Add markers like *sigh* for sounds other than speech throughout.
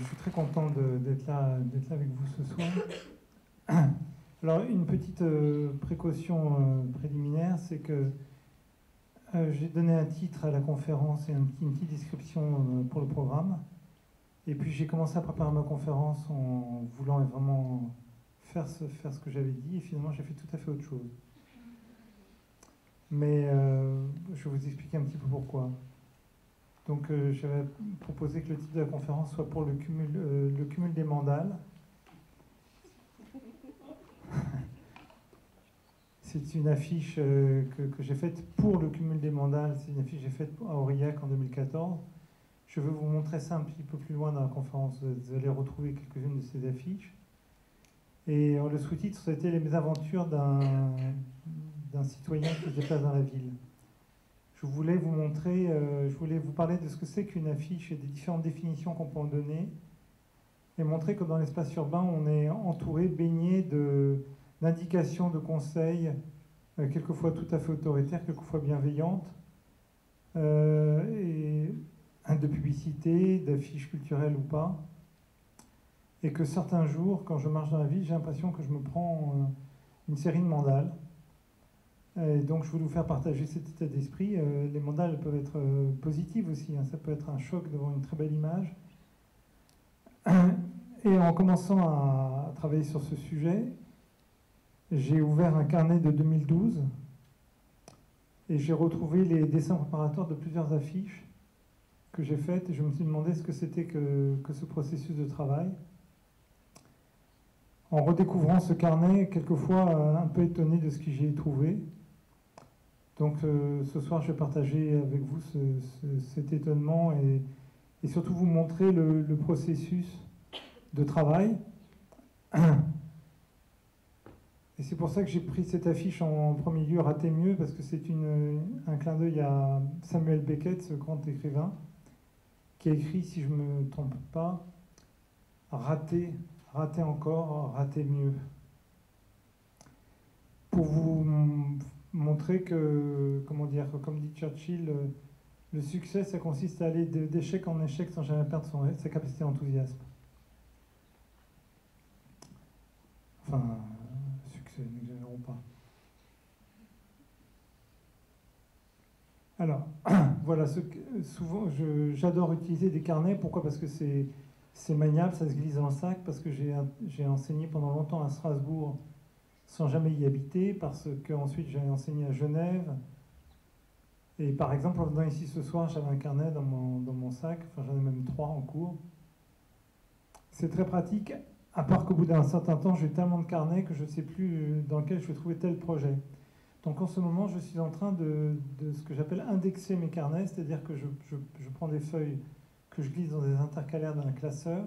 Je suis très content d'être là, là avec vous ce soir. *coughs* Alors, une petite euh, précaution euh, préliminaire, c'est que euh, j'ai donné un titre à la conférence et une petite description pour le programme. Et puis j'ai commencé à préparer ma conférence en voulant vraiment faire faire ce que j'avais dit, et finalement j'ai fait tout à fait autre chose. Mais je vais vous expliquer un petit peu pourquoi. Donc j'avais proposé que le titre de la conférence soit pour le cumul, le cumul des mandales. *laughs* C'est une affiche euh, que, j'ai faite pour le cumul des mandales. C'est une affiche que j'ai faite à Aurillac en 2014. Je veux vous montrer ça un petit peu plus loin dans la conférence. Vous allez retrouver quelques-unes de ces affiches. Et le sous-titre, c'était les mésaventures d'un citoyen qui se déplace dans la ville. Je voulais vous montrer, euh, je voulais vous parler de ce que c'est qu'une affiche et des différentes définitions qu'on peut en donner, et montrer que dans l'espace urbain, on est entouré, baigné de, d'indications, de conseils, euh, quelquefois tout à fait autoritaires, quelquefois bienveillantes, euh, de publicité, d'affiches culturelles ou pas. Et que certains jours, quand je marche dans la ville, j'ai l'impression que je me prends une série de mandales. Et donc je voulais vous faire partager cet état d'esprit. les mandales peuvent être positives aussi, hein. ça peut être un choc devant une très belle image. *clears throat* Et en commençant à travailler sur ce sujet, j'ai ouvert un carnet de 2012 et j'ai retrouvé les dessins préparatoires de plusieurs affiches que j'ai faites je me suis demandé ce que c'était que, ce processus de travail. En redécouvrant ce carnet, quelquefois euh, un peu étonné de ce que j'ai trouvé. Donc euh, ce soir, je vais partager avec vous cet étonnement et, surtout vous montrer le processus de travail. Et c'est pour ça que j'ai pris cette affiche en premier lieu, Rater mieux, parce que c'est un clin d'œil à Samuel Beckett, ce grand écrivain, qui a écrit, si je ne me trompe pas, Rater, rater encore, rater mieux. Pour vous montrer que, comment dire, comme dit Churchill, le succès, ça consiste à aller d'échec en échec sans jamais perdre son, sa capacité d'enthousiasme. Enfin, n'exagérons pas. Alors, *clears throat* voilà, ce souvent, j'adore utiliser des carnets. Pourquoi? Parce que c'est, maniable, ça se glisse dans sac, parce que j'ai, enseigné pendant longtemps à Strasbourg sans jamais y habiter, parce qu'ensuite j'ai enseigné à Genève. Et par exemple, en venant ici ce soir, j'avais un carnet dans mon, dans mon sac, enfin j'en ai même trois en cours. C'est très pratique à part qu'au bout d'un certain temps, j'ai tellement de carnets que je ne sais plus euh, dans lequel je vais trouver tel projet. Donc en ce moment, je suis en train de, ce que j'appelle indexer mes carnets, c'est-à-dire que je, prends des feuilles que je glisse dans des intercalaires d'un classeur,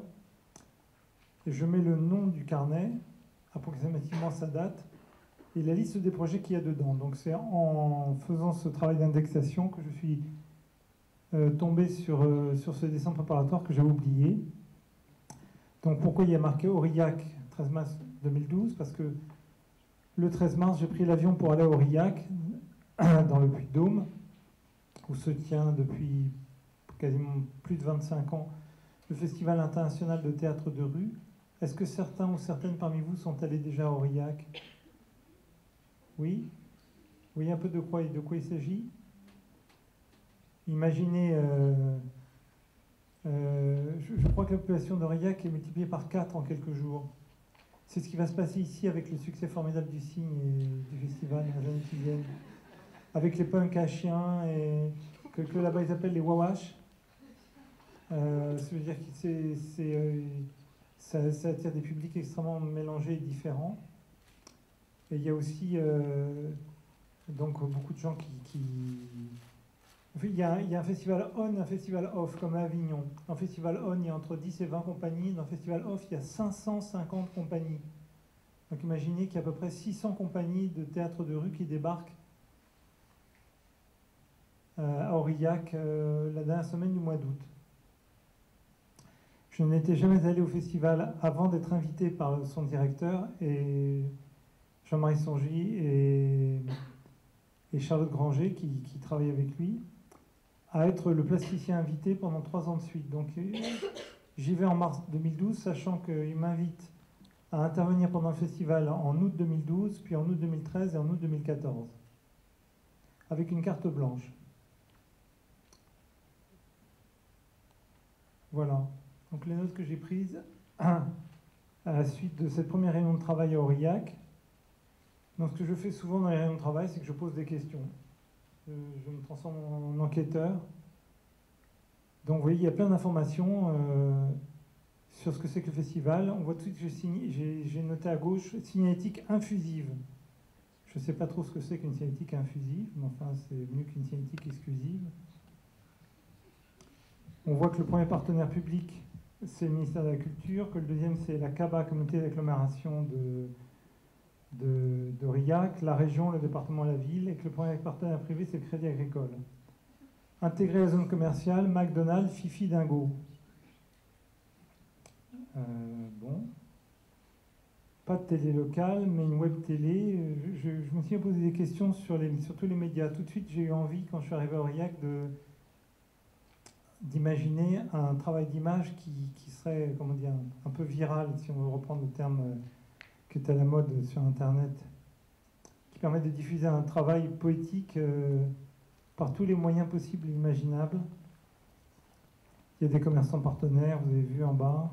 et je mets le nom du carnet, approximativement sa date, et la liste des projets qu'il y a dedans. Donc c'est en faisant ce travail d'indexation que je suis euh, tombé sur, euh, sur ce dessin préparatoire que j'avais oublié. Donc pourquoi il y a marqué Aurillac 13 mars 2012 Parce que le 13 mars, j'ai pris l'avion pour aller à Aurillac, *clears throat* dans le Puy-de-Dôme, où se tient depuis quasiment plus de 25 ans le Festival international de théâtre de rue. Est-ce que certains ou certaines parmi vous sont allés déjà à Aurillac Oui? Oui, un peu de quoi, de quoi il s'agit? Imaginez euh, euh, je, crois que la population d'Aurillac est multipliée par 4 en quelques jours. C'est ce qui va se passer ici avec le succès formidable du Cygne et du festival dans les années qui viennent. Avec les punks à chiens et que, là-bas ils appellent les wawash. Euh, ça veut dire que euh, ça, attire des publics extrêmement mélangés et différents. Et il y a aussi donc beaucoup de gens qui il y, a, un festival on, un festival off, comme à Avignon. Dans le festival on, il y a entre 10 et 20 compagnies. Dans le festival off, il y a 550 compagnies. Donc imaginez qu'il y a à peu près 600 compagnies de théâtre de rue qui débarquent euh, à Aurillac euh, la dernière semaine du mois d'août. Je n'étais jamais allé au festival avant d'être invité par son directeur et Jean-Marie Songy et, Charlotte Granger qui, qui travaillent avec lui à être le plasticien invité pendant trois ans de suite. Donc *coughs* J'y vais en mars 2012, sachant qu'il m'invite à intervenir pendant le festival en août 2012, puis en août 2013 et en août 2014, avec une carte blanche. Voilà. Donc les notes que j'ai prises à la suite de cette première réunion de travail à Aurillac. Donc ce que je fais souvent dans les réunions de travail, c'est que je pose des questions. Je, me transforme en enquêteur. Donc vous voyez, il y a plein d'informations euh, sur ce que c'est que le festival. On voit tout de suite que j'ai noté à gauche signalétique infusive. Je ne sais pas trop ce que c'est qu'une signalétique infusive, mais enfin c'est mieux qu'une signalétique exclusive. On voit que le premier partenaire public, c'est le ministère de la Culture, que le deuxième, c'est la CABA, Communauté d'agglomération de, de, la région, le département, la ville, et que le premier partenaire privé, c'est le Crédit Agricole. Intégrer la zone commerciale, McDonald's, Fifi, Dingo. Euh, bon. Pas de télé locale, mais une web télé. Je, me suis posé des questions sur, les, sur tous les médias. Tout de suite, j'ai eu envie, quand je suis arrivé à Aurillac, de, d'imaginer un travail d'image qui, qui, serait comment dire, un peu viral, si on veut reprendre le terme euh, qui est à la mode sur Internet, qui permet de diffuser un travail poétique euh, par tous les moyens possibles et imaginables. Il y a des commerçants partenaires, vous avez vu en bas.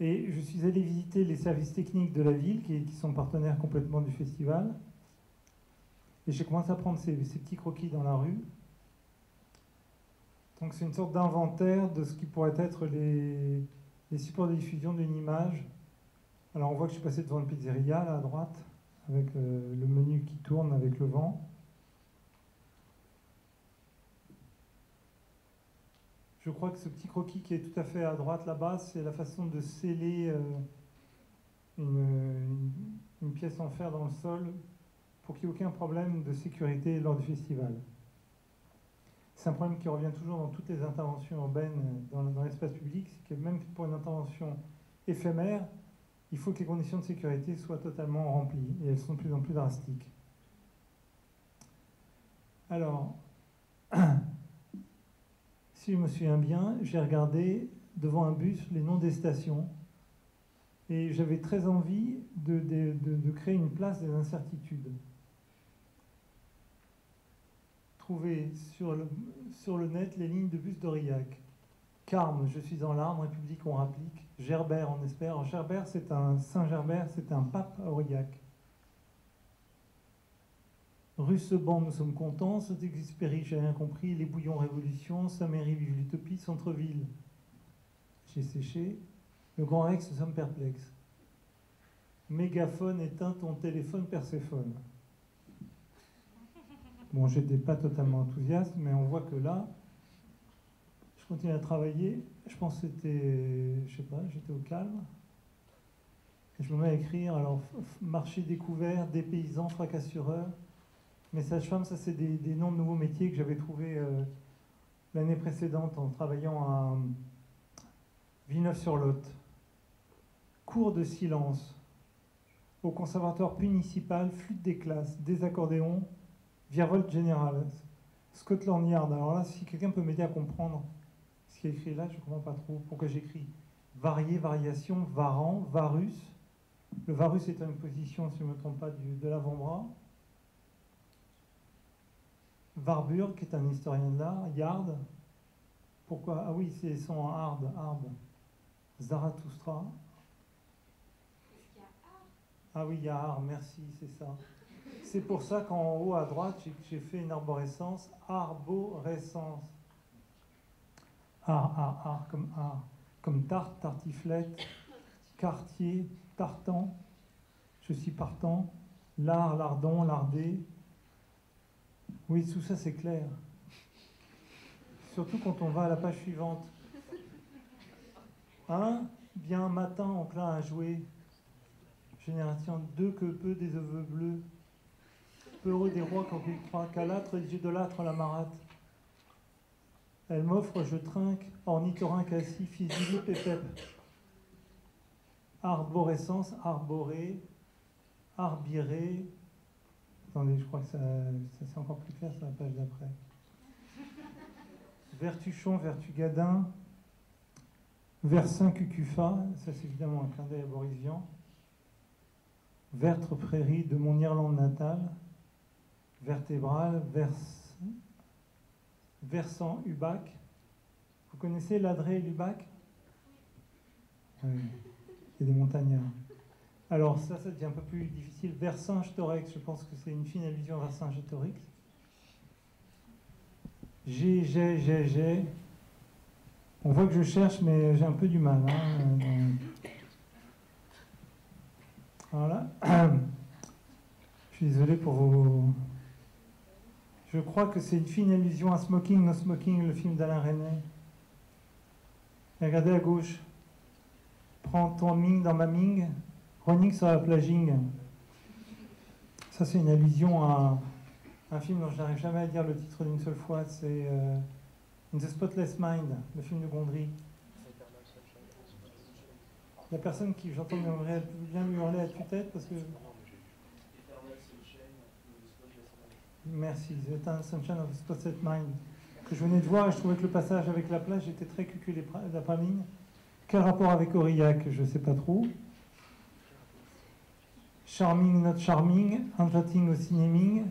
Et je suis allé visiter les services techniques de la ville, qui sont partenaires complètement du festival. Et j'ai commencé à prendre ces, petits croquis dans la rue. Donc c'est une sorte d'inventaire de ce qui pourrait être les, supports de diffusion d'une image. Alors on voit que je suis passé devant une pizzeria là à droite, avec euh, le menu qui tourne avec le vent. Je crois que ce petit croquis qui est tout à fait à droite là-bas, c'est la façon de sceller euh, une, pièce en fer dans le sol pour qu'il n'y ait aucun problème de sécurité lors du festival. C'est un problème qui revient toujours dans toutes les interventions urbaines dans, l'espace public, c'est que même pour une intervention éphémère, il faut que les conditions de sécurité soient totalement remplies, et elles sont de plus en plus drastiques. Alors, *clears throat* si je me souviens bien, j'ai regardé devant un bus les noms des stations, et j'avais très envie de, créer une place des incertitudes. Sur le, sur le net les lignes de bus d'Aurillac. Carme, je suis en larmes, République, on rapplique. Gerbert, on espère. Gerbert, c'est un Saint-Gerbert, c'est un pape à Aurillac. Russeban, nous sommes contents. Saint-Exupéry, j'ai rien compris. Les bouillons révolution. Saint-Méry, vive l'utopie. Centre-ville, j'ai séché. Le Grand Rex, nous sommes perplexes. Mégaphone, éteint ton téléphone, Perséphone. Bon, j'étais pas totalement enthousiaste, mais on voit que là, je continue à travailler. Je pense que c'était, je sais pas, j'étais au calme. Et je me mets à écrire, alors, marché découvert, des paysans, fracassureurs. Message femme, ça c'est des, noms de nouveaux métiers que j'avais trouvés euh, l'année précédente en travaillant à Villeneuve-sur-Lot. Cours de silence au conservatoire municipal, flûte des classes, des accordéons, Virevolte général, Scotland Yard. Alors là, si quelqu'un peut m'aider à comprendre ce qui est écrit là, je ne comprends pas trop pourquoi j'écris varié, variation, varan, varus. Le varus est une position, si je ne me trompe pas, de l'avant-bras. Warburg, qui est un historien de l'art, Yard. Pourquoi? Ah oui, c'est son hard, hard. Zarathustra. Ah oui, il y a art, merci, c'est ça. C'est pour ça qu'en haut à droite, j'ai fait une arborescence, arborescence. Ar, ar, ar, comme ar. Comme tarte, tartiflette, quartier, tartan. Je suis partant. Lard, lardon, lardé. Oui, tout ça c'est clair. Surtout quand on va à la page suivante. Un, bien matin enclin à jouer. Génération 2 que peu des œufs bleus heureux des rois quand ils croient, qu'à l'âtre ils idolâtrent la marate. Elle m'offre, je trinque, ornithorynque assis, fils pépep. Arborescence, arboré, arbiré. Attendez, je crois que ça, c'est encore plus clair sur la page d'après. Vertuchon, Vertugadin, Versin, Cucufa, ça c'est évidemment un clin d'œil à. Vertre Prairie de mon Irlande natale, Vertébrale, vers... Versant Ubac. Vous connaissez l'Adré et l'Ubac Oui, il y a des montagnards. Alors ça, ça devient un peu plus difficile. Vercingétorix, je pense que c'est une fine allusion à. G, G, G, G. On voit que je cherche, mais j'ai un peu du mal. Hein, voilà. *coughs* Je suis désolé pour vos. Je crois que c'est une fine allusion à Smoking, No Smoking, le film d'Alain René. regardez à gauche. Prends ton Ming dans ma Ming. Running sur la plaging. Ça, c'est une allusion à un film dont je n'arrive jamais à dire le titre d'une seule fois. C'est euh, In the Spotless Mind, le film de Gondry. La personne qui, j'entends bien lui hurler à tue-tête parce que. Merci, The Eternal Sunshine of Spotless Mind. Que je venais de voir et je trouvais que le passage avec la plage était très cuculé d'après-mine. Quel rapport avec Aurillac? Je ne sais pas trop. Charming, not charming, entertaining au cinéming.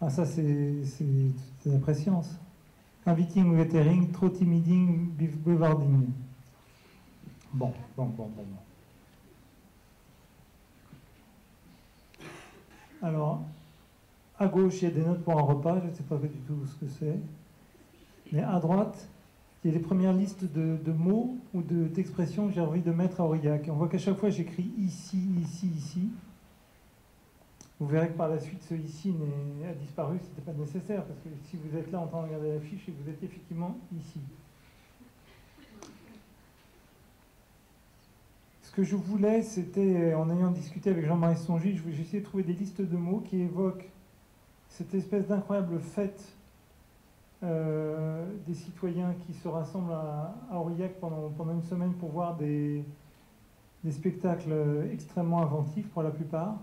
Ah, ça, c'est la préscience. Inviting ou lettering, trop timiding, bivarding. Bon, bon, bon, bon. Alors, à gauche, il y a des notes pour un repas, je ne sais pas du tout ce que c'est. Mais à droite, il y a les premières listes de, mots ou d'expressions que j'ai envie de mettre à Aurillac. On voit qu'à chaque fois, j'écris ici, ici, ici. Vous verrez que par la suite, ce ici a disparu, ce n'était pas nécessaire, parce que si vous êtes là en train de regarder la fiche, vous êtes effectivement ici. Ce que je voulais, c'était, en ayant discuté avec Jean-Marie Songy, j'ai essayé de trouver des listes de mots qui évoquent cette espèce d'incroyable fête euh, des citoyens qui se rassemblent à, Aurillac pendant, une semaine pour voir des, spectacles extrêmement inventifs pour la plupart.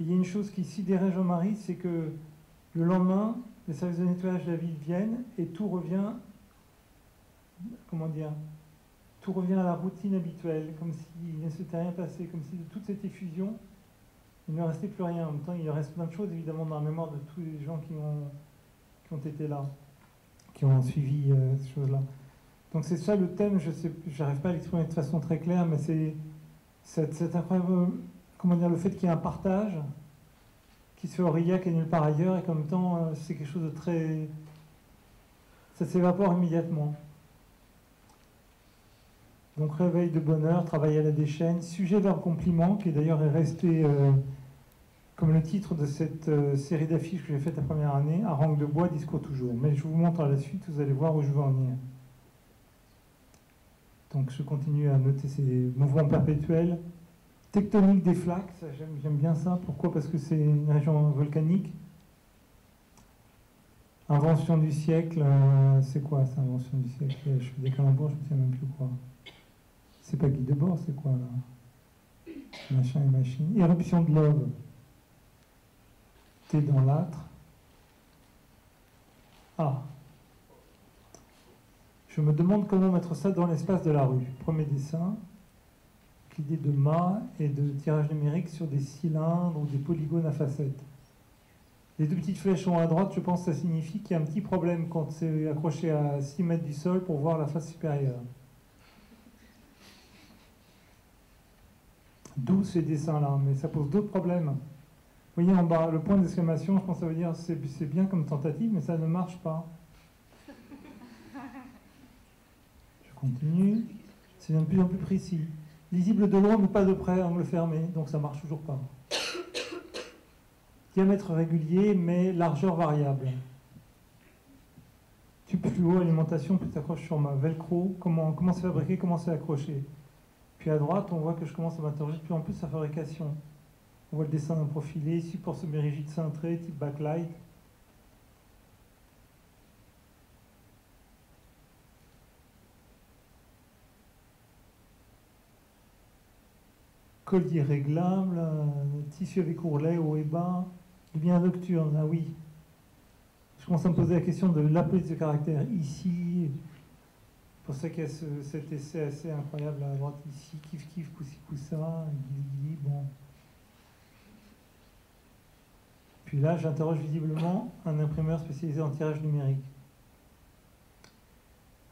Il y a une chose qui sidérait Jean-Marie, c'est que le lendemain, les services de nettoyage de la ville viennent et tout revient, comment dire, tout revient à la routine habituelle, comme s'il ne s'était rien passé, comme si de toute cette effusion, il ne restait plus rien. En même temps, il reste plein de choses, évidemment, dans la mémoire de tous les gens qui ont, qui ont été là, qui ont suivi euh, ces choses-là. Donc c'est ça le thème, je n'arrive pas à l'exprimer de façon très claire, mais c'est incroyable comment dire, le fait qu'il y ait un partage qui se fait Aurillac et nulle part ailleurs, et qu'en même temps, euh, c'est quelque chose de très. Ça s'évapore immédiatement. Donc, réveil de bonheur, travail à la déchaîne, sujet d'un compliment, qui d'ailleurs est resté euh, comme le titre de cette euh, série d'affiches que j'ai faite la première année, à rang de bois, discours toujours. Mais je vous montre à la suite, vous allez voir où je veux en venir. Donc, je continue à noter ces mouvements perpétuels. Tectonique des flaques, j'aime bien ça. Pourquoi? Parce que c'est une région volcanique. Invention du siècle, euh, c'est quoi ça, invention du siècle? Je fais des calembours, je ne sais même plus quoi. C'est pas Guy Debord, c'est quoi là? Machin et machine. Éruption de l'ove. T'es dans l'âtre. Ah. Je me demande comment mettre ça dans l'espace de la rue. Premier dessin l'idée de mât et de tirage numérique sur des cylindres ou des polygones à facettes. Les deux petites flèches sont à droite, je pense que ça signifie qu'il y a un petit problème quand c'est accroché à 6 mètres du sol pour voir la face supérieure. D'où ces dessins-là, mais ça pose d'autres problèmes. Vous voyez en bas, le point d'exclamation, je pense que ça veut dire c'est bien comme tentative, mais ça ne marche pas. Je continue. C'est de plus en plus précis. Lisible de loin, mais pas de près, angle fermé, donc ça marche toujours pas. Diamètre régulier, mais largeur variable. Tube fluo, alimentation, plus accroche sur ma velcro, comment, comment c'est fabriqué, comment c'est accroché? Puis à droite, on voit que je commence à m'interroger de plus en plus sa fabrication. On voit le dessin d'un profilé, support semi-rigide cintré, type backlight, collier réglable, tissu avec ourlet haut et bas, bien nocturne, ah oui. je commence à me poser la question de la police de caractère ici. Pour ça qu'il y a cet essai assez incroyable à droite ici, kiff kiff, poussi poussa, guili bon. Puis là, j'interroge visiblement un imprimeur spécialisé en tirage numérique.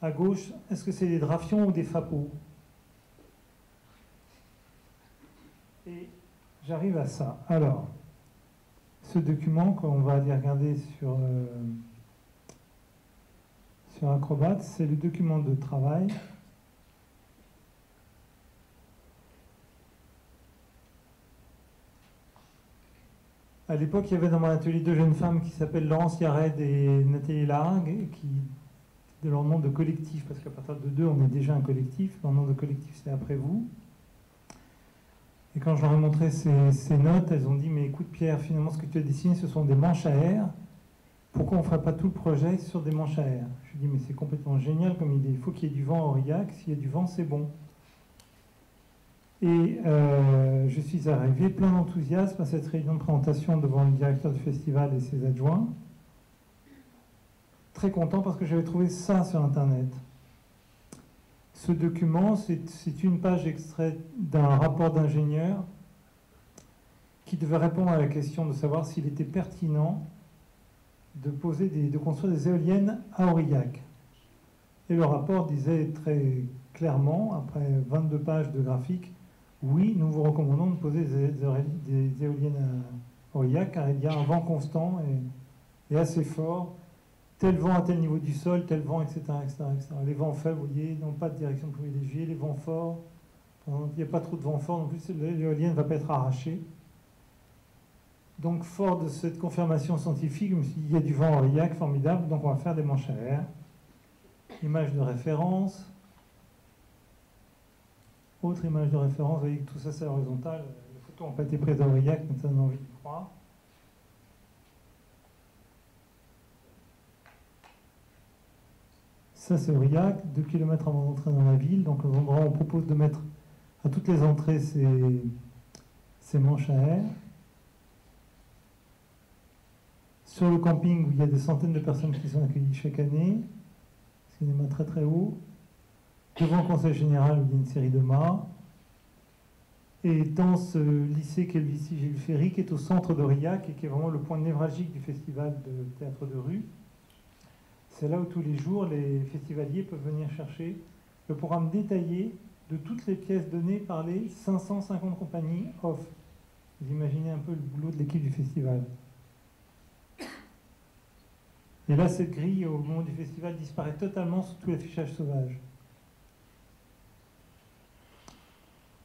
À gauche, est-ce que c'est des drafions ou des fapos Et j'arrive à ça. Alors, ce document qu'on va aller regarder sur, euh, sur c'est le document de travail. À l'époque, il y avait dans mon atelier deux jeunes femmes qui s'appellent Laurence Yared et Nathalie Largue, qui, de leur nom de collectif, parce qu'à partir de deux, on est déjà un collectif, leur nom de collectif, c'est après vous. Et quand je leur ai montré ces, notes, elles ont dit Mais écoute, Pierre, finalement, ce que tu as dessiné, ce sont des manches à air. Pourquoi on ne ferait pas tout le projet sur des manches à air? Je lui dit Mais c'est complètement génial comme idée. Il faut qu'il y ait du vent à Aurillac. S'il y a du vent, c'est bon. Et euh, je suis arrivé plein d'enthousiasme à cette réunion de présentation devant le directeur du festival et ses adjoints. Très content parce que j'avais trouvé ça sur Internet. Ce document, c'est une page extraite d'un rapport d'ingénieur qui devait répondre à la question de savoir s'il était pertinent de, poser de construire des éoliennes à Aurillac. Et le rapport disait très clairement, après 22 pages de graphiques, oui, nous vous recommandons de poser des, éoliennes à Aurillac car il y a un vent constant et assez fort tel vent à tel niveau du sol, tel vent, etc. Les vents faibles, vous voyez, n'ont pas de direction privilégiée. Les vents forts, il n'y a pas trop de vent fort, non plus l'éolienne ne va pas être arrachée. Donc, fort de cette confirmation scientifique, je me suis dit, il y a du vent aurillac, formidable, donc on va faire des manches à air. Image de référence. Autre image de référence, vous voyez que tout ça c'est horizontal. Les photos n'ont pas été prises à Aurillac, mais ça donne envie de croire. Ça, c'est Aurillac, 2 km avant d'entrer dans la ville. Donc, l'endroit on propose de mettre à toutes les entrées ces manches à air. Sur le camping, où il y a des centaines de personnes qui sont accueillies chaque année, cinéma très très haut. Devant le conseil général, où il y a une série de mâts. Et dans ce lycée qui est le lycée Gilles Ferry, qui est au centre d'Aurillac et qui est vraiment le point névralgique du festival de théâtre de rue. C'est là où tous les jours les festivaliers peuvent venir chercher le programme détaillé de toutes les pièces données par les 550 compagnies off. Vous imaginez un peu le boulot de l'équipe du festival. Et là, cette grille, au moment du festival, disparaît totalement sous tout l'affichage sauvage.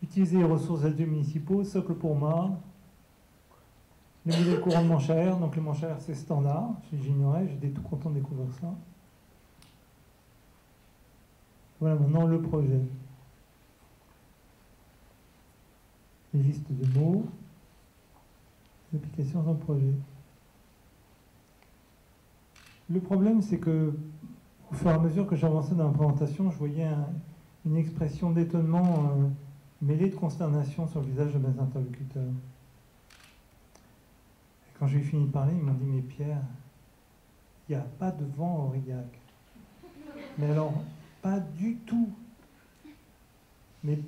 Utiliser les ressources adieux municipaux, socle pour mât, le modèle courant de manche à air, donc le manche à air c'est standard, j'ignorais, j'étais tout content de découvrir ça. Voilà maintenant le projet. Les listes de mots, l'application d'un projet. Le problème c'est que au fur et à mesure que j'avançais dans la présentation, je voyais une expression d'étonnement euh, mêlée de consternation sur le visage de mes interlocuteurs. Quand j'ai fini de parler, ils m'ont dit Mais Pierre, il n'y a pas de vent à Aurillac. Mais alors, pas du tout. Mais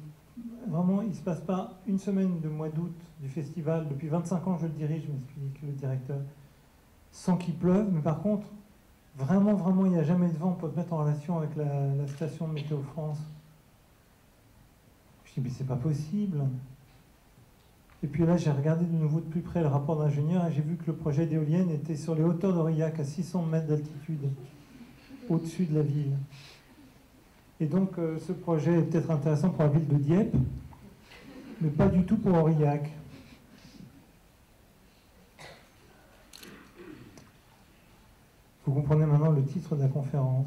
vraiment, il ne se passe pas une semaine de mois d'août du festival. Depuis 25 ans, je le dirige, m'explique le directeur, sans qu'il pleuve. Mais par contre, vraiment, vraiment, il n'y a jamais de vent pour te mettre en relation avec la, station Météo France. Je dis Mais c'est pas possible. Et puis là, j'ai regardé de nouveau de plus près le rapport d'ingénieur et j'ai vu que le projet d'éolienne était sur les hauteurs d'Aurillac, à 600 mètres d'altitude, au-dessus de la ville. Et donc, euh, ce projet est peut-être intéressant pour la ville de Dieppe, mais pas du tout pour Aurillac. Vous comprenez maintenant le titre de la conférence.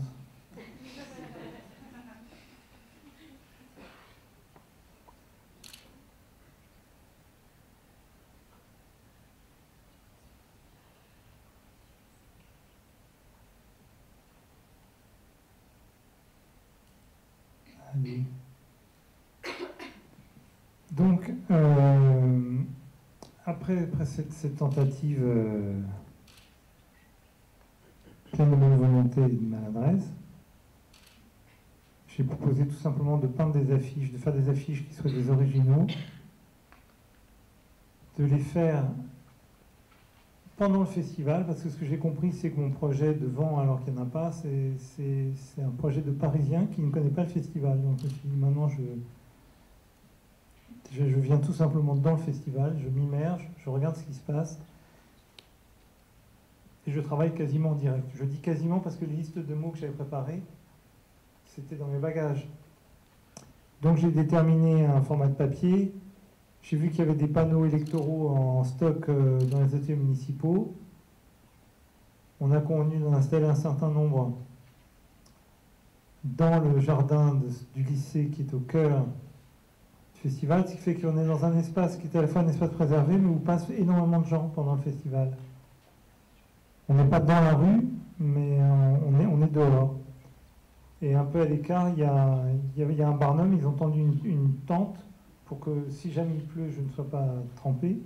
Donc, euh, après, cette, tentative euh, de bonne volonté et de maladresse. J'ai proposé tout simplement de peindre des affiches, de faire des affiches qui soient des originaux, de les faire pendant le festival, parce que ce que j'ai compris, c'est que mon projet de vent, alors qu'il n'y en a pas, c'est un projet de Parisien qui ne connaît pas le festival. Donc maintenant, je viens tout simplement dans le festival, je m'immerge, je regarde ce qui se passe, et je travaille quasiment en direct. Je dis quasiment parce que les listes de mots que j'avais préparées, c'était dans mes bagages. Donc j'ai déterminé un format de papier. J'ai vu qu'il y avait des panneaux électoraux en stock euh, dans les ateliers municipaux. On a convenu d'en installer un certain nombre dans le jardin du lycée qui est au cœur du festival, ce qui fait qu'on est dans un espace qui est à la fois un espace préservé, mais où passent énormément de gens pendant le festival. On n'est pas dans la rue, mais on est, dehors. Et un peu à l'écart, il y a, un barnum, ils ont tendu une, tente pour que si jamais il pleut, je ne sois pas trempé.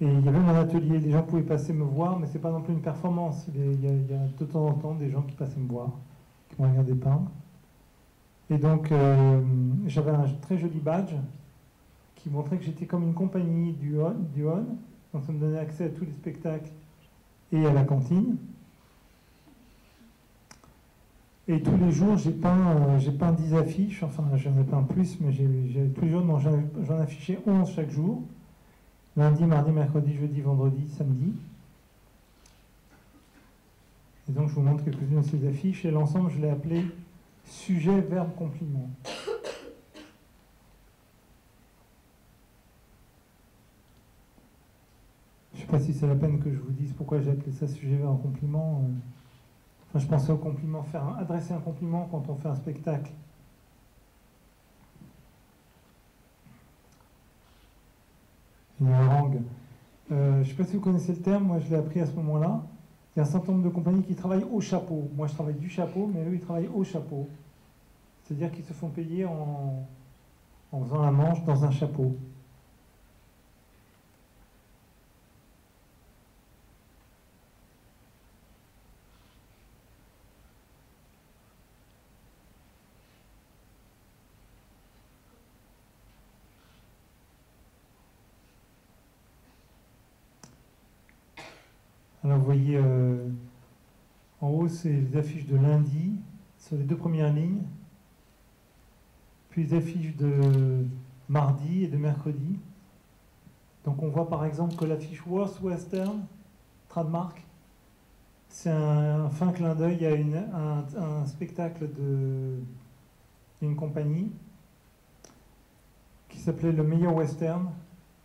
Et il y avait mon atelier, les gens pouvaient passer me voir, mais c'est pas non plus une performance. Il y, a, de temps en temps des gens qui passaient me voir, qui m'ont regardé peindre. Et donc, euh, j'avais un très joli badge qui montrait que j'étais comme une compagnie du du ON. donc ça me donnait accès à tous les spectacles et à la cantine. Et tous les jours, j'ai peint, euh, peint 10 affiches, enfin j'en ai peint plus, mais j'ai, j'en, j'en affichais 11 chaque jour. Lundi, mardi, mercredi, jeudi, vendredi, samedi. Et donc je vous montre quelques-unes de ces affiches, et l'ensemble, je l'ai appelé sujet, verbe, compliment. Je ne pas si c'est la peine que je vous dise pourquoi j'ai appelé ça sujet, verbe, compliment. euh. Enfin, je pensais au compliment, faire un- adresser un compliment quand on fait un spectacle. Une harangue. Euh, je ne sais pas si vous connaissez le terme, moi je l'ai appris à ce moment-là. Il y a un certain nombre de compagnies qui travaillent au chapeau. Moi je travaille du chapeau, mais eux ils travaillent au chapeau. C'est-à-dire qu'ils se font payer en, en faisant la manche dans un chapeau. Voyez, euh, en haut c'est les affiches de lundi sur les deux premières lignes, puis les affiches de mardi et de mercredi. Donc on voit par exemple que l'affiche Worst Western, trademark, c'est un, fin clin d'œil à une- un, un spectacle d'une compagnie qui s'appelait Le Meilleur Western.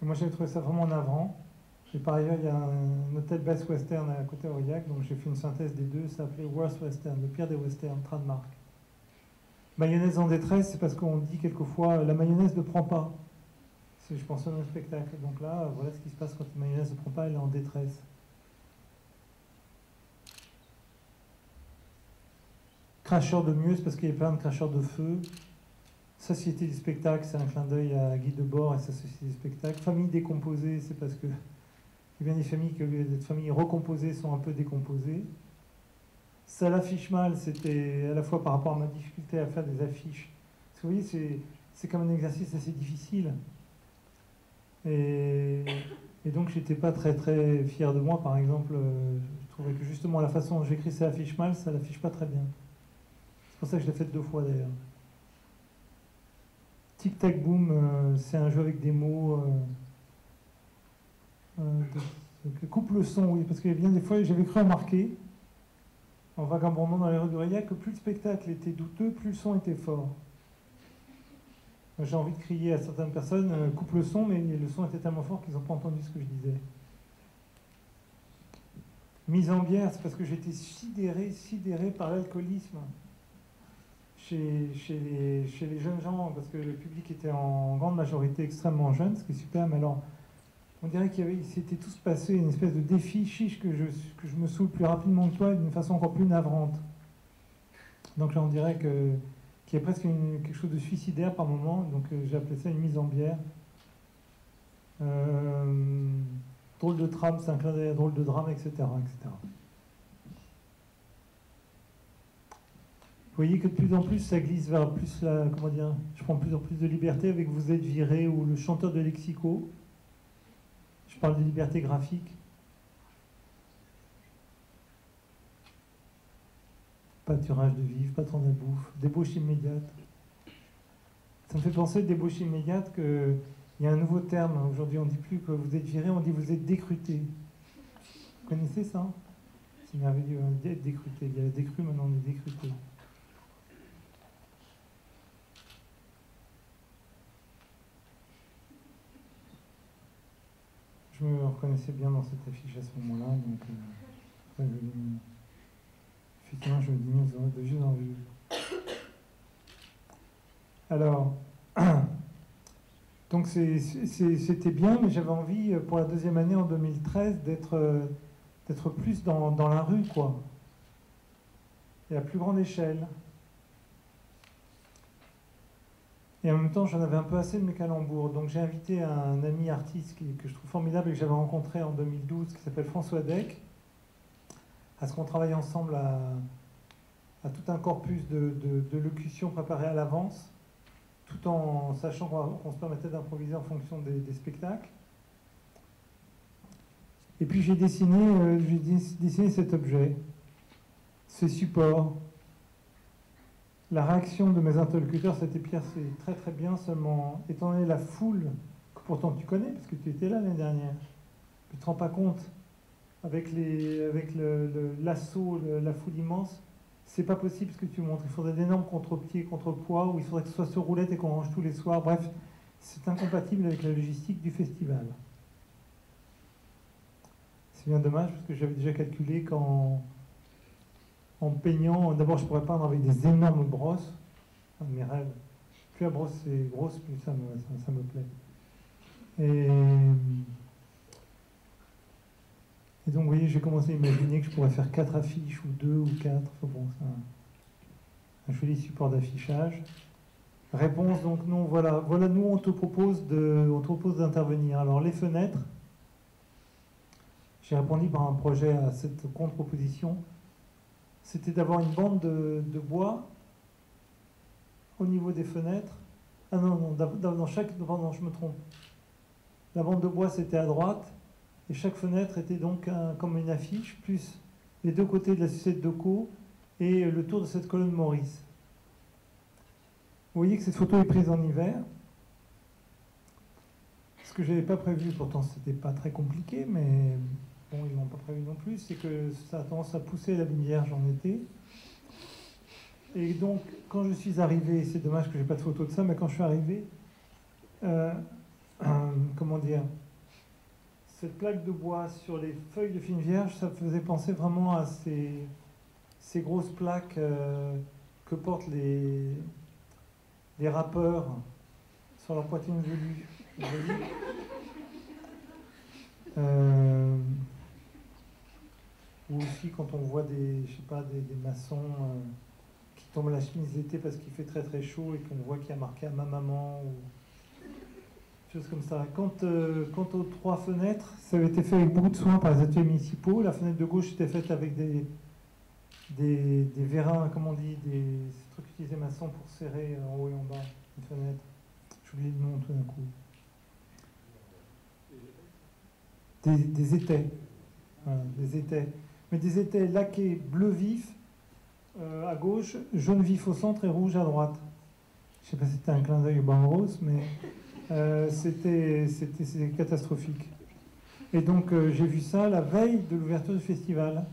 Et moi j'avais trouvé ça vraiment navrant. Et par ailleurs, il y a un hôtel Best Western à côté à Aurillac, donc j'ai fait une synthèse des deux, ça s'appelait Worst Western, le pire des westerns, trademark. Mayonnaise en détresse, c'est parce qu'on dit quelquefois la mayonnaise ne prend pas. C'est- Je pense à un spectacle. Donc là, voilà ce qui se passe quand la mayonnaise ne prend pas, elle est en détresse. Cracheur de mieux, c'est parce qu'il y a plein de cracheurs de feu. Société du spectacle, c'est un clin d'œil à Guy Debord et sa société du spectacle. Famille décomposée, c'est parce que a bien des familles qui, au lieu d'être familles recomposées, sont un peu décomposées. Ça l'affiche mal, c'était à la fois par rapport à ma difficulté à faire des affiches. Parce que vous voyez, c'est, comme un exercice assez difficile. Et, et donc, j'étais pas très très fier de moi, par exemple. euh, Je trouvais que justement la façon dont j'écris ça affiche mal, ça l'affiche pas très bien. C'est pour ça que je l'ai fait deux fois d'ailleurs. Tic Tac Boom, euh, c'est un jeu avec des mots. euh, de- de- coupe le son, oui, parce qu'il y a bien des fois, j'avais cru remarquer, en vagabondant dans les rues d'Aurillac, que plus le spectacle était douteux, plus le son était fort. J'ai envie de crier à certaines personnes, euh, coupe le son, mais le son était tellement fort qu'ils n'ont pas entendu ce que je disais. Mise en bière, c'est parce que j'étais sidéré, sidéré par l'alcoolisme chez, chez, les, chez les jeunes gens, parce que le public était en grande majorité extrêmement jeune, ce qui est super, mais alors on dirait qu'il s'était tous passé une espèce de défi chiche que je, que je me saoule plus rapidement que toi, d'une façon encore plus navrante. Donc là, on dirait qu'il y a presque quelque chose de suicidaire par moment, donc euh, j'ai appelé ça une mise en bière. Euh, drôle de trame, c'est un clin d'œil drôle de drame, etc. etc. Vous voyez que de plus en plus, ça glisse vers plus la. Comment dire Je prends de plus en plus de liberté avec Vous êtes viré ou le chanteur de Lexico. Parle de liberté graphique. Pâturage de vivre, patron la bouffe, débauche immédiate. Ça me fait penser, débauche immédiate, qu'il y a un nouveau terme. Aujourd'hui, on ne dit plus que vous êtes viré, on dit vous êtes décruté. Vous connaissez ça? C'est merveilleux, on dit décruté. Il y a la décrue, maintenant on est décruté. Je me reconnaissais bien dans cette affiche à ce moment-là, donc euh, effectivement, je me dis de vue en vue. Alors, *clears throat* donc c'était bien, mais j'avais envie pour la deuxième année en 2013 d'être d'être plus dans, dans la rue, quoi, et à plus grande échelle. Et en même temps, j'en avais un peu assez de mes calembours. Donc j'ai invité un ami artiste que je trouve formidable et que j'avais rencontré en 2012, qui s'appelle François Deck, à ce qu'on travaille ensemble à, tout un corpus de, de, locutions préparées à l'avance, tout en sachant qu'on se permettait d'improviser en fonction des, spectacles. Et puis j'ai dessiné, euh, dessiné cet objet, ce support, la réaction de mes interlocuteurs, c'était Pierre, c'est très très bien, seulement étant donné la foule que pourtant tu connais, parce que tu étais là l'année dernière, tu ne te rends pas compte, avec, les, avec l'assaut, la foule immense, c'est pas possible ce que tu montres. Il faudrait d'énormes contre-pieds, contre-poids, ou il faudrait que ce soit sur roulette et qu'on range tous les soirs. Bref, c'est incompatible avec la logistique du festival. C'est bien dommage parce que j'avais déjà calculé quand en peignant. D'abord, je pourrais peindre avec des énormes brosses. Un de mes rêves. Plus la brosse est grosse, plus ça me, ça, me plaît. Et, donc, vous voyez, j'ai commencé à imaginer que je pourrais faire quatre affiches, ou deux, ou quatre. Bon, c'est un, joli support d'affichage. Réponse, donc non, voilà, voilà, nous on te propose de, on te propose d'intervenir. Alors les fenêtres, j'ai répondu par un projet à cette contre-proposition c'était d'avoir une bande de, bois au niveau des fenêtres. Ah non, non, dans chaque, je me trompe. La bande de bois, c'était à droite, et chaque fenêtre était donc comme une affiche, plus les deux côtés de la sucette d'Oco et le tour de cette colonne Maurice. Vous voyez que cette photo est prise en hiver. Ce que je n'avais pas prévu, pourtant c'était pas très compliqué, mais bon, ils n'ont pas prévu non plus, c'est que ça a tendance à pousser la lumière en été. Et donc, quand je suis arrivé, c'est dommage que j'ai pas de photo de ça, mais quand je suis arrivé, euh, comment dire, cette plaque de bois sur les feuilles de fine vierge, ça faisait penser vraiment à ces, ces grosses plaques euh, que portent les, les rappeurs sur leur poitrine velue. Euh, ou aussi quand on voit des, je sais pas, des, maçons euh, qui tombent la chemise l'été parce qu'il fait très très chaud et qu'on voit qu'il y a marqué à ma maman ou choses comme ça. Quant, euh, aux trois fenêtres, ça avait été fait avec beaucoup de soin par les ateliers municipaux. La fenêtre de gauche était faite avec des, des, des vérins, comment on dit, des trucs utilisés maçons pour serrer en haut et en bas une fenêtre. J'oublie le nom tout d'un coup. Des, des étais. des étais mais des étais laqués bleu vif euh, à gauche, jaune vif au centre et rouge à droite. Je ne sais pas si c'était un clin d'œil au bain rose, mais euh, c'était catastrophique. Et donc euh, j'ai vu ça la veille de l'ouverture du festival.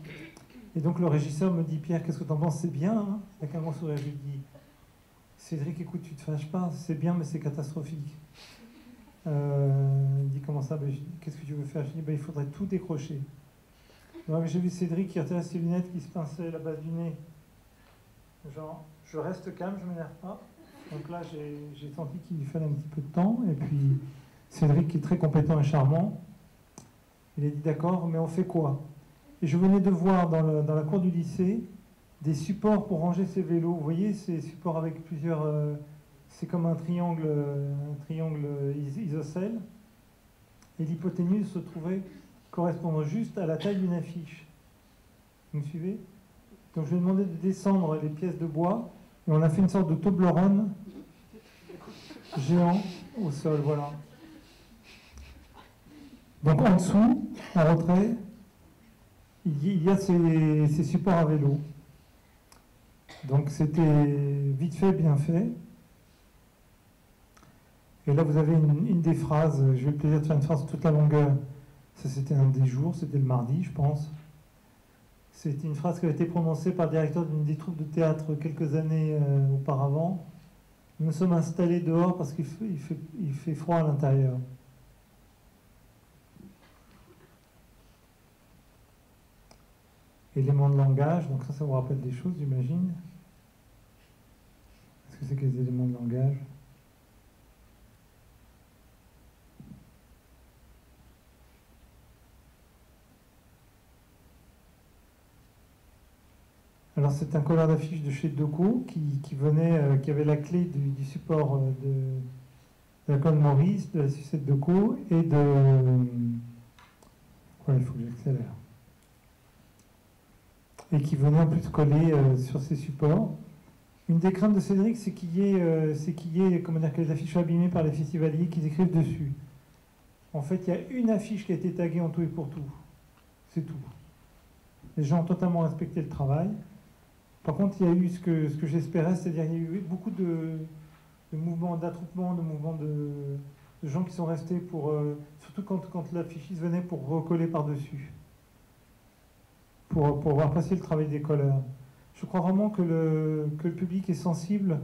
Et donc le régisseur me dit Pierre, qu'est-ce que tu en penses? C'est bien. Hein? Avec un grand sourire, je lui dis Cédric, écoute, tu te fâches pas, c'est bien, mais c'est catastrophique. il dit comment ça? Ben, Qu'est-ce que tu veux faire? Je dis ben, il faudrait tout décrocher. J'ai vu Cédric qui retirait ses lunettes, qui se pinçait la base du nez. Genre, je reste calme, je ne m'énerve pas. Donc là, j'ai senti qu'il lui fallait un petit peu de temps. Et puis, Cédric, qui est très compétent et charmant, il a dit d'accord, mais on fait quoi? Et je venais de voir dans, la cour du lycée des supports pour ranger ses vélos. Vous voyez, ces supports avec plusieurs. Euh, c'est comme un triangle, un triangle isocèle. Et l'hypoténuse se trouvait correspondant juste à la taille d'une affiche. Vous me suivez? Donc je lui ai demandé de descendre les pièces de bois et on a fait une sorte de Toblerone géant au sol, voilà. Donc en dessous, en retrait, il y a ces, supports à vélo. Donc c'était vite fait, bien fait. Et là, vous avez une, des phrases, j'ai eu le plaisir de faire une phrase toute la longueur. Ça, c'était un des jours, c'était le mardi, je pense. C'était une phrase qui a été prononcée par le directeur d'une des troupes de théâtre quelques années euh, auparavant. Nous sommes installés dehors parce qu'il fait, froid à l'intérieur. Éléments de langage, donc ça, ça vous rappelle des choses, j'imagine. Qu'est-ce que c'est que les éléments de langage? Alors c'est un colleur d'affiches de chez Doco qui, venait, euh, qui avait la clé du, support euh, de, la colonne Maurice, de la sucette Doco et de... il faut que j'accélère. Et qui venait en plus coller euh, sur ces supports. Une des craintes de Cédric, c'est qu'il y ait, c'est y ait comment dire, que les affiches abîmées par les festivaliers qui écrivent dessus. En fait, il y a une affiche qui a été taguée en tout et pour tout. C'est tout. Les gens ont totalement respecté le travail. Par contre, il y a eu ce que, j'espérais, c'est-à-dire qu'il y a eu beaucoup de, mouvements d'attroupement, de mouvements de, gens qui sont restés pour. Euh, surtout quand, quand l'affichiste venait pour recoller par-dessus. Pour, pour voir passer le travail des colleurs. Je crois vraiment que le, que le public est sensible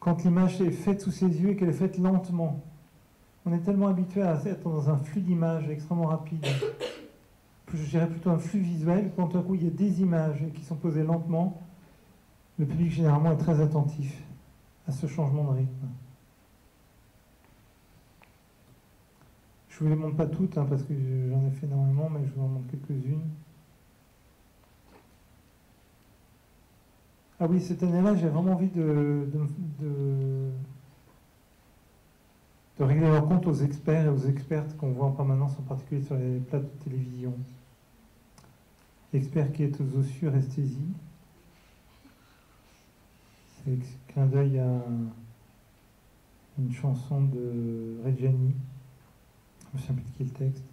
quand l'image est faite sous ses yeux et qu'elle est faite lentement. On est tellement habitué à être dans un flux d'images extrêmement rapide. Je dirais plutôt un flux visuel. Quand un coup il y a des images qui sont posées lentement, le public généralement est très attentif à ce changement de rythme. Je ne vous les montre pas toutes hein, parce que j'en ai fait énormément, mais je vous en montre quelques-unes. Ah oui, cette année-là, j'ai vraiment envie de, régler leur compte aux experts et aux expertes qu'on voit en permanence, en particulier sur les plateaux de télévision. Expert qui est aux ossures-esthésie. C'est clin d'œil à une chanson de Reggiani. Je ne souviens plus de qui le texte.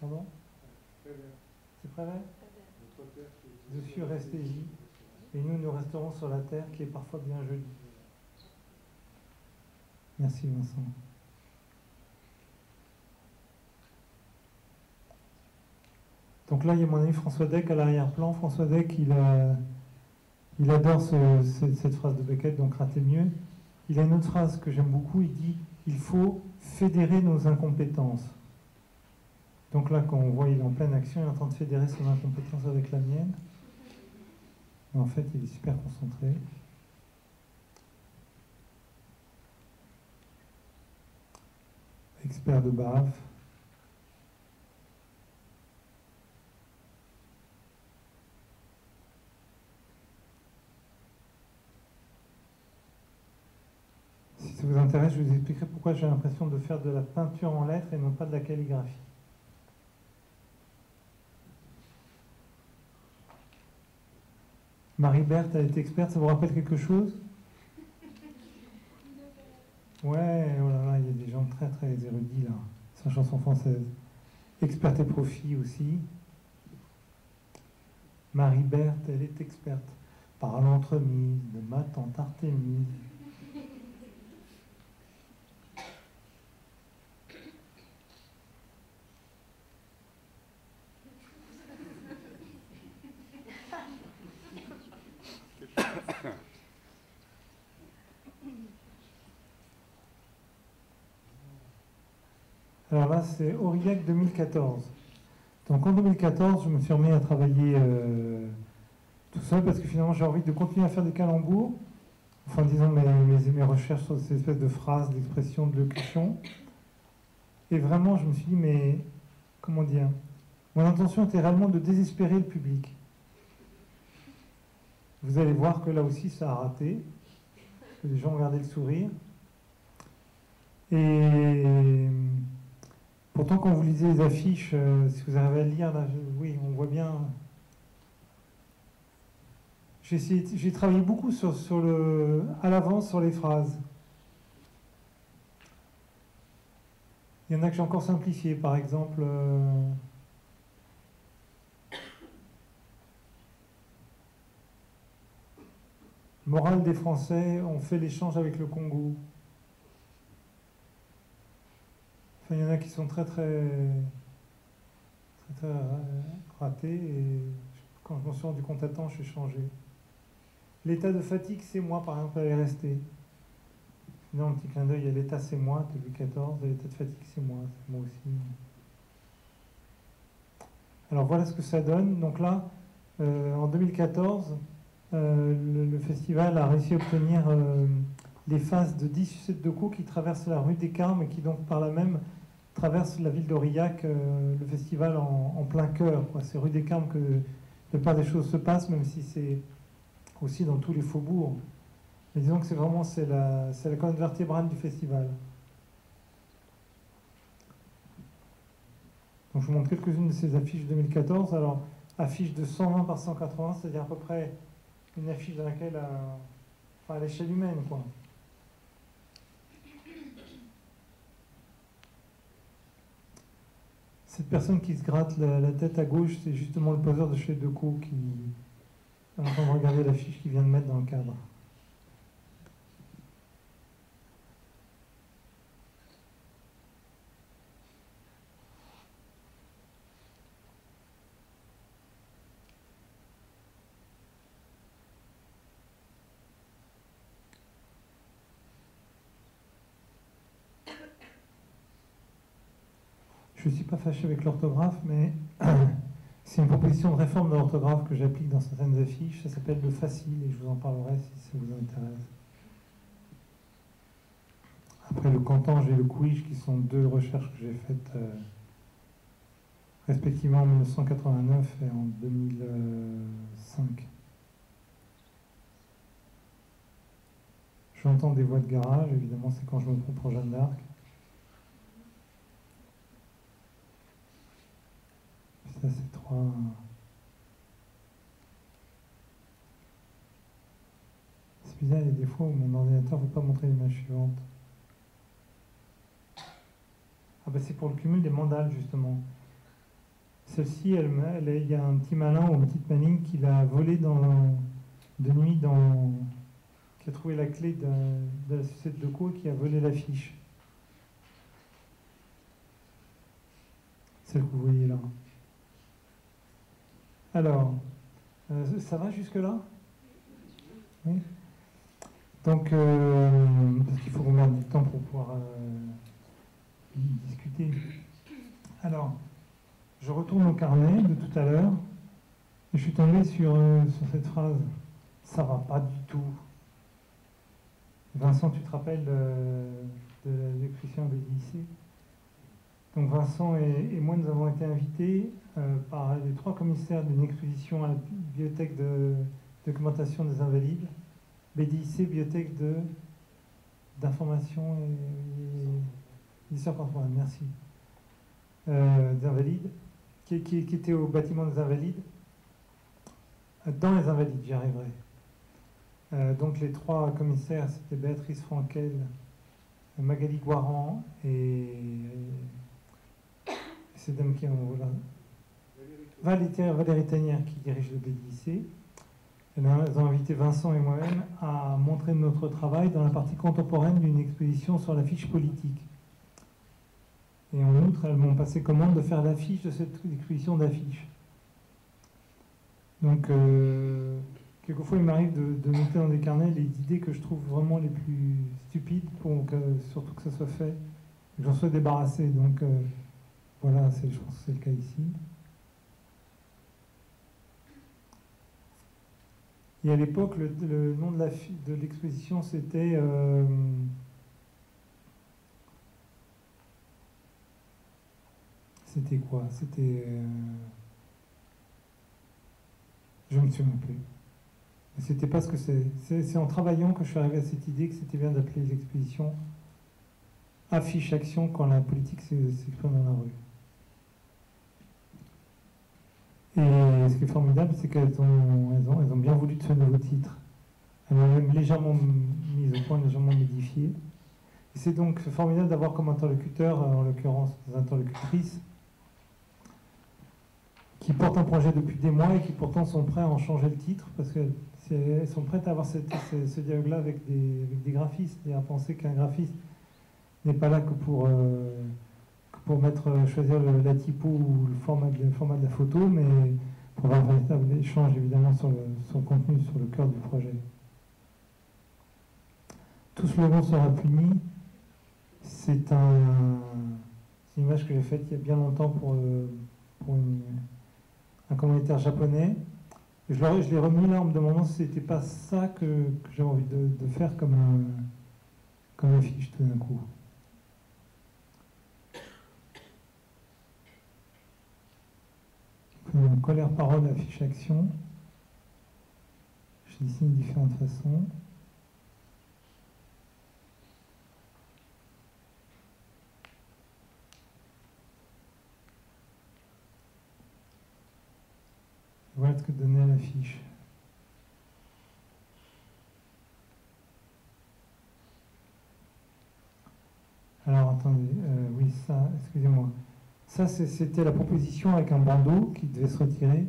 Pardon C'est Prévert Dessus restez Et nous, nous resterons sur la terre qui est parfois bien jolie. Merci Vincent. Donc là, il y a mon ami François Deck à l'arrière-plan. François Deck, il a il adore cette, phrase de Beckett, donc rater mieux. Il a une autre phrase que j'aime beaucoup, il dit il faut fédérer nos incompétences. Donc là, quand on voit il est en pleine action, il est en train de fédérer son incompétence avec la mienne. En fait, il est super concentré. Expert de bave. Ça vous intéresse, je vous expliquerai pourquoi j'ai l'impression de faire de la peinture en lettres et non pas de la calligraphie. Marie-Berthe, elle est experte, ça vous rappelle quelque chose? Ouais, oh là là, il y a des gens très très érudits là. C'est une chanson française. Experte et profit aussi. Marie-Berthe, elle est experte. Par l'entremise de ma tante Artémise. C'est Aurillac 2014. Donc en 2014, je me suis remis à travailler euh, tout seul parce que finalement j'ai envie de continuer à faire des calembours, enfin disons mes, mes, recherches sur ces espèces de phrases, d'expressions, de locutions. Et vraiment, je me suis dit, mais comment dire? Mon intention était réellement de désespérer le public. Vous allez voir que là aussi, ça a raté, que les gens ont gardé le sourire. Et Pourtant, quand vous lisez les affiches, euh, si vous arrivez à lire, oui, on voit bien J'ai travaillé beaucoup à l'avance sur les phrases. Il y en a que j'ai encore simplifié, par exemple. Euh, Morale des Français, on fait l'échange avec le Congo. Enfin, il y en a qui sont très très, très, ratés et quand je m'en suis rendu compte à temps, je suis changé. L'état de fatigue, c'est moi, par exemple, elle est restée. Sinon, un petit clin d'œil, il y a l'état c'est moi, depuis 14, l'état de fatigue c'est moi, c'est moi aussi. Alors voilà ce que ça donne. Donc là, euh, en 2014, euh, le, festival a réussi à obtenir euh, les phases de 10 sucettes de coups qui traversent la rue des Carmes et qui donc par là même traversent la ville d'Aurillac, le festival en, plein cœur. C'est rue des Carmes que la plupart des choses se passent, même si c'est aussi dans tous les faubourgs. Mais disons que c'est vraiment la, la colonne vertébrale du festival. Donc je vous montre quelques-unes de ces affiches 2014. Alors, affiche de 120 par 180, c'est-à-dire à peu près une affiche dans laquelle, euh, enfin à l'échelle humaine, quoi. Cette personne qui se gratte la, tête à gauche, c'est justement le poseur de chez Decaux qui est en train de regarder l'affiche qu'il vient de mettre dans le cadre. Pas fâché avec l'orthographe, mais *clears throat* c'est une proposition de réforme de l'orthographe que j'applique dans certaines affiches. Ça s'appelle le facile et je vous en parlerai si ça vous intéresse. Après le canton, j'ai le quiche qui sont deux recherches que j'ai faites euh, respectivement en 1989 et en 2005. J'entends des voix de garage, évidemment c'est quand je me prends pour Jeanne d'Arc. C'est trois. C'est bizarre, il y a des fois où mon ordinateur ne veut pas montrer l'image suivante. Ah bah c'est pour le cumul des mandales justement. Celle-ci, il y a un petit malin ou une petite maligne qui l'a volé dans, de nuit dans, qui a trouvé la clé de, la sucette de co et qui a volé l'affiche. Celle que vous voyez là. Alors, euh, ça va jusque-là? Oui Donc, euh, parce qu'il faut qu'on garde du temps pour pouvoir euh, discuter. Alors, je retourne au carnet de tout à l'heure et je suis tombé sur, sur cette phrase Ça va pas du tout. Vincent, tu te rappelles de, des lycées donc Vincent et, moi, nous avons été invités euh, par les trois commissaires d'une exposition à la Bibliothèque de documentation des Invalides, BDIC, Bibliothèque de d'information et, d'histoire contemporaine, merci, euh, des Invalides, qui, qui, était au bâtiment des Invalides, euh, dans les Invalides, j'y arriverai. donc les trois commissaires, c'était Béatrice Frankel, Magali Guaran et c'est dame qui est en là. Valérie Tanière qui dirige le BDIC. Elles ont invité Vincent et moi-même à montrer notre travail dans la partie contemporaine d'une exposition sur l'affiche politique. Et en outre, elles m'ont passé commande de faire l'affiche de cette exposition d'affiches. Donc, euh, quelquefois, il m'arrive de, noter dans des carnets les idées que je trouve vraiment les plus stupides, pour que, surtout que ça soit fait, que j'en sois débarrassé. Donc, euh, voilà, je pense que c'est le cas ici. Et à l'époque, le, nom de l'exposition, c'était... Euh, c'était quoi? C'était... Euh, je me souviens plus. C'était pas ce que c'est. C'est en travaillant que je suis arrivé à cette idée que c'était bien d'appeler l'exposition affiche action quand la politique s'exprime dans la rue. Et ce qui est formidable, c'est qu'elles ont, elles ont, elles ont bien voulu de ce nouveau titre. Elles l'ont même légèrement mise au point, légèrement modifié. Et c'est donc formidable d'avoir comme interlocuteur, en l'occurrence des interlocutrices, qui portent un projet depuis des mois et qui pourtant sont prêts à en changer le titre parce qu'elles sont prêtes à avoir ce, dialogue-là avec des, avec des, graphistes et à penser qu'un graphiste n'est pas là que pour, euh, pour mettre, choisir la typo ou le format, de, le format de la photo, mais pour avoir un véritable échange évidemment sur le, le contenu, sur le cœur du projet. Tout logo sera puni. C'est un, une image que j'ai faite il y a bien longtemps pour, euh, un communautaire japonais. Je, l'ai remis là en me demandant si c'était pas ça que, j'avais envie de, faire un, comme affiche tout d'un coup. Une colère parole affiche action. Je dessine de différentes façons. Voilà ce que donnait l'affiche. Alors attendez, euh, oui, ça, excusez-moi. Ça, c'était la proposition avec un bandeau qui devait se retirer.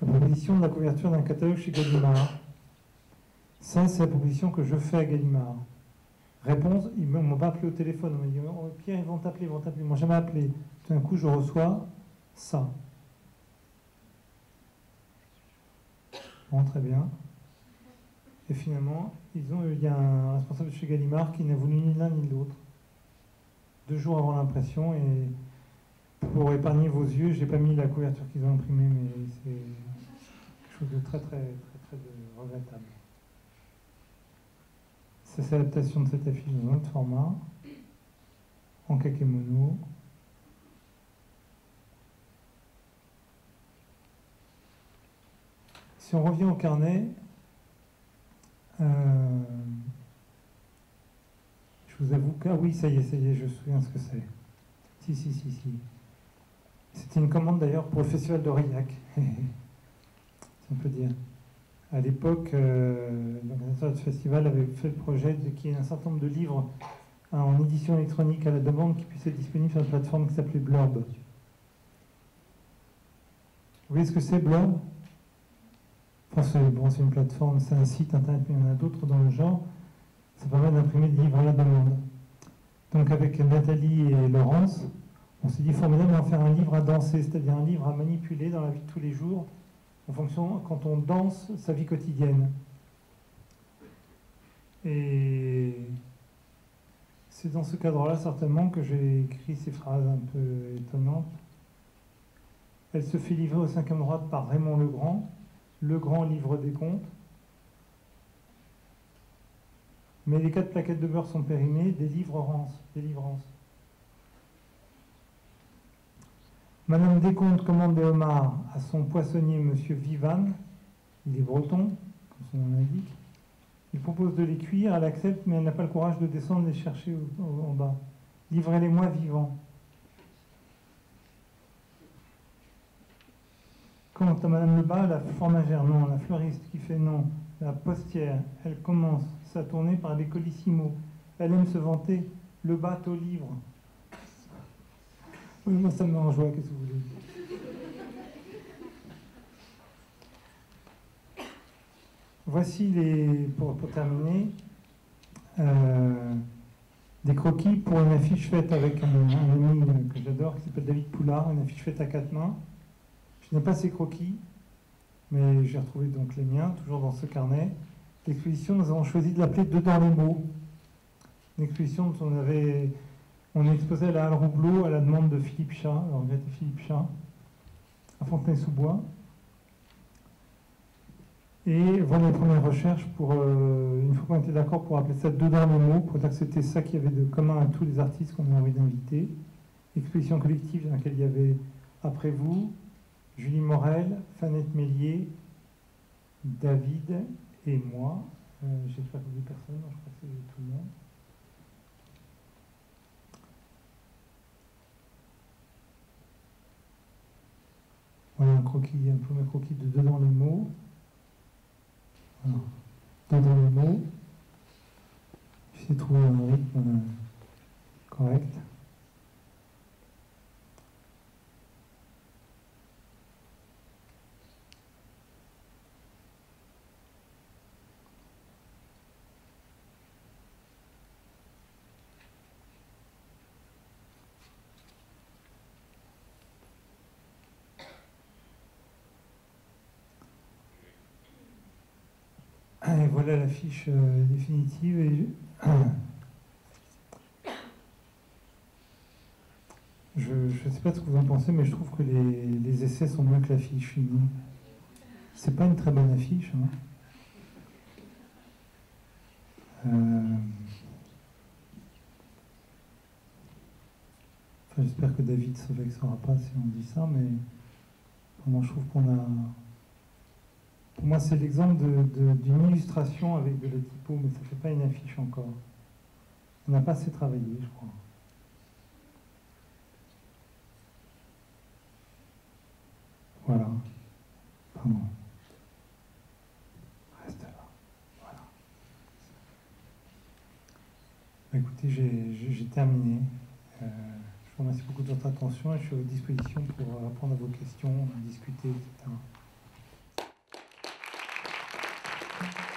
La proposition de la couverture d'un catalogue chez Gallimard. Ça, c'est la proposition que je fais à Gallimard. Réponse, ils m'ont pas appelé au téléphone. On m'a dit, oh, Pierre, ils vont t'appeler, ils vont t'appeler. Ils m'ont jamais appelé. Tout d'un coup, je reçois ça. Bon, très bien. Et finalement, ils ont, il y a un responsable chez Gallimard qui n'a voulu ni l'un ni l'autre. Deux jours avant l'impression, et pour épargner vos yeux, j'ai pas mis la couverture qu'ils ont imprimée, mais c'est quelque chose de très très très très regrettable. C'est l'adaptation de cette affiche dans un autre format, en kakemono. Si on revient au carnet, euh, je vous avoue que... Ah oui, ça y est, ça y est, je me souviens ce que c'est. Si, si, si, si. C'était une commande d'ailleurs pour le festival d'Aurillac, *laughs* si on peut dire. À l'époque, euh, l'organisateur du festival avait fait le projet de qu'il y ait un certain nombre de livres en édition électronique à la demande qui puissent être disponibles sur une plateforme qui s'appelait Blurb. Vous voyez ce que c'est Blurb? C'est une plateforme, c'est un site internet, mais il y en a d'autres dans le genre. Ça permet d'imprimer des livres à la demande. Donc avec Nathalie et Laurence, on s'est dit formidable d'en faire un livre à danser, c'est-à-dire un livre à manipuler dans la vie de tous les jours, en fonction, quand on danse, sa vie quotidienne. Et c'est dans ce cadre-là, certainement, que j'ai écrit ces phrases un peu étonnantes. Elle se fait livrer au cinquième droite par Raymond Legrand, le grand livre des comptes. Mais les quatre plaquettes de beurre sont périmées, délivrance, délivrance. Madame Descomptes commande des homards à son poissonnier, Monsieur Vivan. Il est breton, comme son nom l'indique. Il propose de les cuire, elle accepte, mais elle n'a pas le courage de descendre les chercher en bas. Livrez-les-moi vivants. Quant à Madame Lebas, la formagère, non, la fleuriste qui fait non, la postière, elle commence sa tournée par des colissimo. Elle aime se vanter, le bateau livre. Oui, moi ça me en joie, qu'est-ce que vous voulez Voici les, pour, terminer, euh, des croquis pour une affiche faite avec un, un ami que j'adore qui s'appelle David Poulard, une affiche faite à quatre mains. Je n'ai pas ces croquis, mais j'ai retrouvé donc les miens, toujours dans ce carnet. L'exposition, nous avons choisi de l'appeler Dedans les mots. Une exposition dont on avait. On exposé à la Halle Roublot à la demande de Philippe Chat, alors Philippe Chat, à Fontenay-sous-Bois. Et voilà les premières recherches pour, euh, une fois qu'on était d'accord pour appeler ça Dedans les mots, pour dire que c'était ça qui avait de commun à tous les artistes qu'on avait envie d'inviter. Exposition collective dans laquelle il y avait, après vous, Julie Morel, Fanette Mélier, David et moi. Euh, J'espère que vous personne, je crois que c'est tout le monde. Voilà un croquis, un ma croquis de dedans les mots. Voilà. Dedans les mots. J'essaie de trouver un rythme euh, correct. Et voilà la fiche euh, définitive. Je *coughs* ne sais pas ce que vous en pensez, mais je trouve que les, essais sont mieux que la fiche finie. C'est pas une très bonne affiche. Hein. Euh, enfin, J'espère que David se vexera pas si on dit ça, mais moi je trouve qu'on a pour moi, c'est l'exemple d'une illustration avec de la typo, mais ça ne fait pas une affiche encore. On n'a pas assez travaillé, je crois. Voilà. Pardon. Reste là. Voilà. Bah, écoutez, j'ai terminé. Euh, je vous remercie beaucoup de votre attention et je suis à votre disposition pour répondre à vos questions, discuter, etc. Thank you.